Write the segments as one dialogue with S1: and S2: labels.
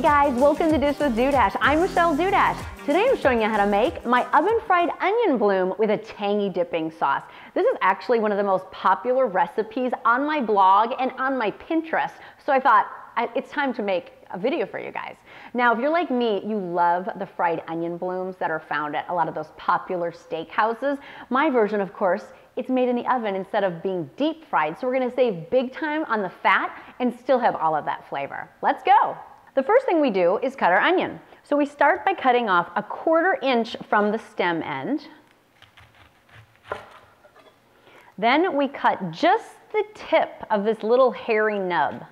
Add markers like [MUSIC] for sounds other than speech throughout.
S1: Hey guys, welcome to Dish with Dudash. I'm Michelle Dudash. Today I'm showing you how to make my oven fried onion bloom with a tangy dipping sauce. This is actually one of the most popular recipes on my blog and on my Pinterest. So I thought it's time to make a video for you guys. Now, if you're like me, you love the fried onion blooms that are found at a lot of those popular steakhouses. My version, of course, it's made in the oven instead of being deep fried. So we're gonna save big time on the fat and still have all of that flavor. Let's go. The first thing we do is cut our onion. So we start by cutting off a quarter inch from the stem end. Then we cut just the tip of this little hairy nub.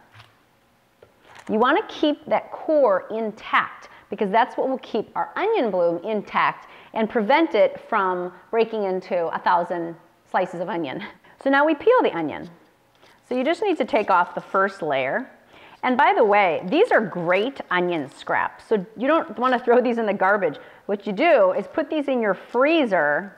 S1: You wanna keep that core intact because that's what will keep our onion bloom intact and prevent it from breaking into a thousand slices of onion. [LAUGHS] So now we peel the onion. So you just need to take off the first layer. And by the way, these are great onion scraps. So you don't want to throw these in the garbage. What you do is put these in your freezer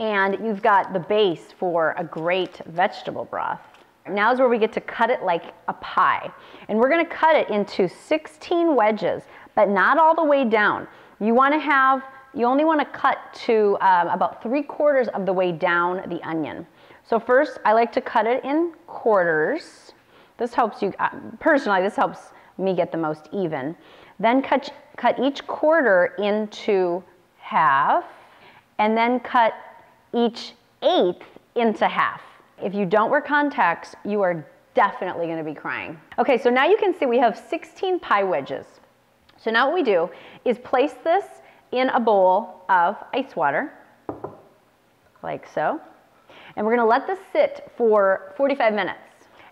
S1: and you've got the base for a great vegetable broth. Now is where we get to cut it like a pie. And we're gonna cut it into 16 wedges, but not all the way down. You wanna have, you only wanna cut to um, about three quarters of the way down the onion. So first, I like to cut it in quarters. This helps you, uh, personally, this helps me get the most even. Then cut, cut each quarter into half, and then cut each eighth into half. If you don't wear contacts, you are definitely gonna be crying. Okay, so now you can see we have 16 pie wedges. So now what we do is place this in a bowl of ice water, like so. And we're gonna let this sit for 45 minutes.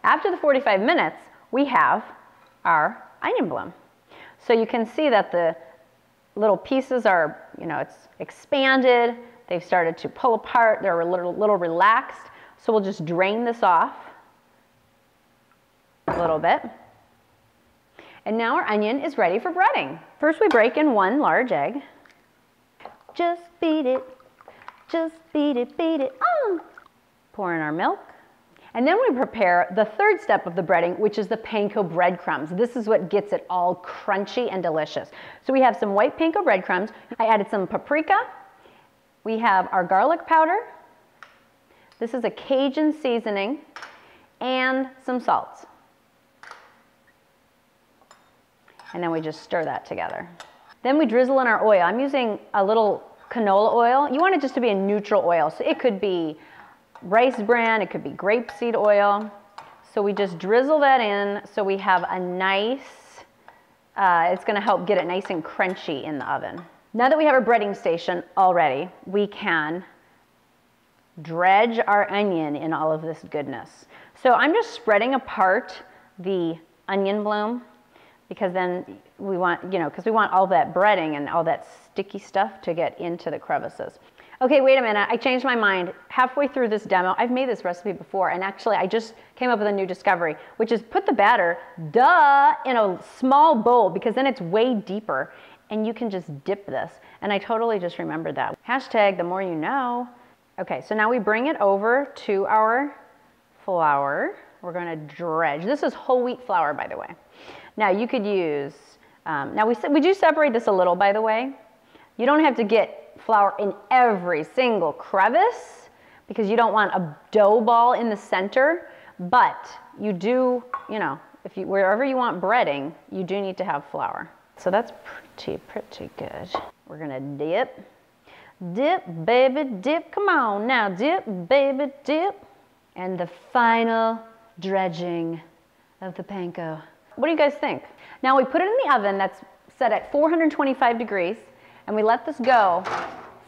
S1: After the 45 minutes, we have our onion bloom. So you can see that the little pieces are, you know, it's expanded, they've started to pull apart, they're a little, little relaxed. So we'll just drain this off a little bit. And now our onion is ready for breading. First we break in one large egg. Just beat it, just beat it, beat it, oh! Pour in our milk. And then we prepare the third step of the breading, which is the panko breadcrumbs. This is what gets it all crunchy and delicious. So we have some white panko breadcrumbs. I added some paprika. We have our garlic powder. This is a Cajun seasoning and some salt. And then we just stir that together. Then we drizzle in our oil. I'm using a little canola oil. You want it just to be a neutral oil. So it could be rice bran, it could be grapeseed oil. So we just drizzle that in so we have a nice, uh, it's gonna help get it nice and crunchy in the oven. Now that we have our breading station already, we can dredge our onion in all of this goodness. So I'm just spreading apart the onion bloom because then we want, you know, because we want all that breading and all that sticky stuff to get into the crevices. Okay, wait a minute, I changed my mind. Halfway through this demo, I've made this recipe before, and actually I just came up with a new discovery, which is put the batter, duh, in a small bowl, because then it's way deeper, and you can just dip this. And I totally just remembered that. Hashtag the more you know. Okay, so now we bring it over to our flour. We're gonna dredge. This is whole wheat flour, by the way. Now you could use, um, now we, said we do separate this a little, by the way. You don't have to get flour in every single crevice because you don't want a dough ball in the center, but you do, you know, if you, wherever you want breading, you do need to have flour. So that's pretty, pretty good. We're gonna dip. Dip, baby, dip. Come on now, dip, baby, dip. And the final dredging of the panko. What do you guys think? Now we put it in the oven that's set at 425 degrees and we let this go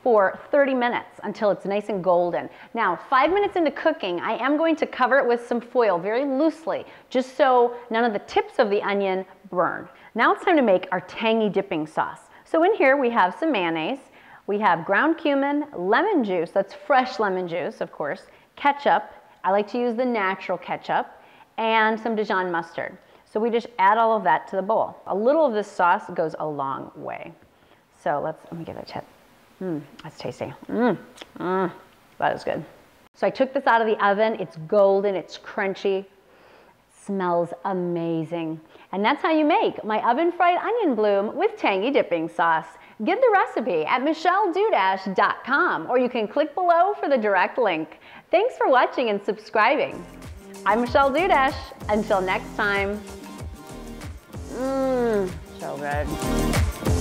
S1: for 30 minutes until it's nice and golden. Now, five minutes into cooking, I am going to cover it with some foil very loosely, just so none of the tips of the onion burn. Now it's time to make our tangy dipping sauce. So in here we have some mayonnaise, we have ground cumin, lemon juice, that's fresh lemon juice, of course, ketchup, I like to use the natural ketchup, and some Dijon mustard. So we just add all of that to the bowl. A little of this sauce goes a long way. So let's, let me give it a tip. Mmm, that's tasty. Mmm, mmm, that is good. So I took this out of the oven. It's golden, it's crunchy, Smells amazing. And that's how you make my oven fried onion bloom with tangy dipping sauce. Get the recipe at michelledudash.com or you can click below for the direct link. Thanks for watching and subscribing. I'm Michelle Dudash. Until next time. Mmm, so good.